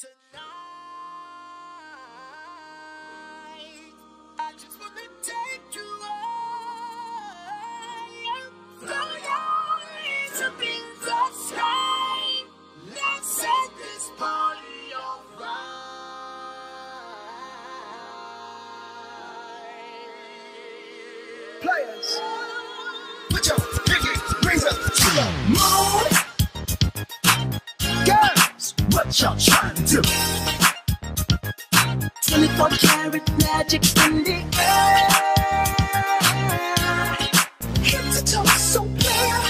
Tonight, I just wanna take you. Throw your hands up in the sky. Let's set this party on fire. Players, put your pinky rings up to the moon. Y'all trying to do? 24 karat magic in the air. Head to toe, so clear.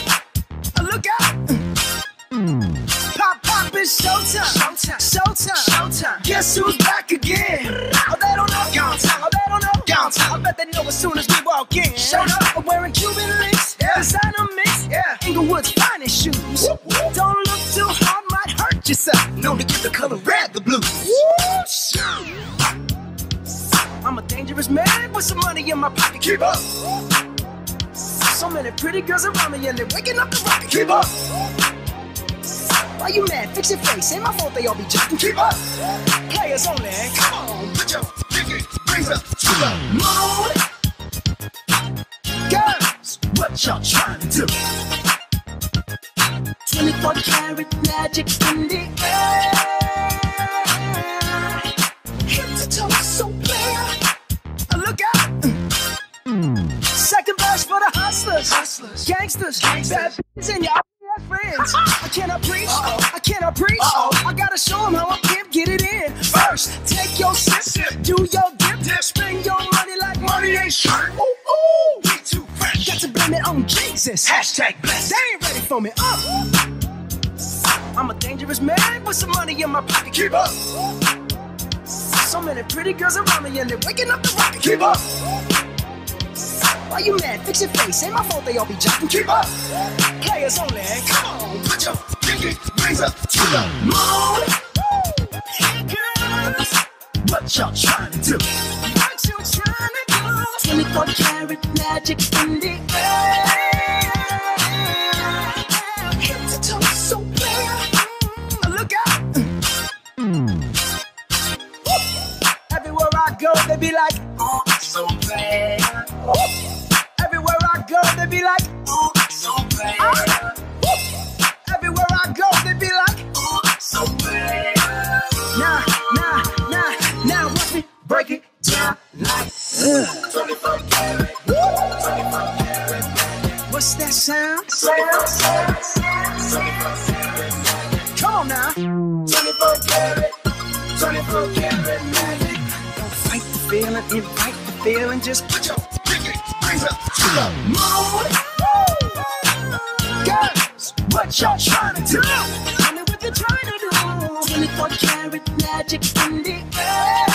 Look out! Mm. Pop, pop, it's showtime. Showtime. Showtime. Showtime. Guess who's back again? Oh, they don't know. Gone time. Oh, they don't know. Gone time. I bet they know as soon as we walk in. Showed up. I'm wearing Cuban links. Yeah. Designer mix. Yeah. Inglewood's finest shoes. Whoop, whoop. Don't look too hard, Known to give the color red the blues. I'm a dangerous man with some money in my pocket. Keep up. So many pretty girls around me and they're waking up the rocket. Keep up. Why you mad? Fix your face. Ain't my fault they all be jocking. Keep up. Players only. Come on, put your pinky rings up to the moon. Girls, what y'all trying to do? 24 karat magic in the air. Head to toe, so clear. Look out. Second verse for the hustlers, hustlers, gangsters, gangsters. bad bitches and your ass friends. I cannot preach, I cannot preach. I gotta show them how I can get it in. First, take your sip, do your dip, spend your money like money ain't shit. Ooh, ooh, we too fresh. Got to blame it on Jesus. Hashtag blessed. They ain't ready for me. Uh. I'm a dangerous man with some money in my pocket. Keep up. So many pretty girls around me and they're waking up the rocket. Keep up. Why you mad? Fix your face. Ain't my fault they all be jocking. Keep up. Players only. Come on, put your pinky rings up to the moon. Girls, what y'all trying to do? What you trying to do? 24 karat magic in the they be like, oh, so bad. Everywhere I go, they be like, oh, so bad. Everywhere I go, they be like, oh, so bad. Nah, nah, nah, now watch me break it down like. Ugh. 24 karat. 24 karat. What's that sound? Come on now. 24 karat. 24 karat feeling, invite the feeling. Just put your pinky rings up to the moon. Girls, what y'all trying to do? Tell me what you're trying to do. 24 karat magic in the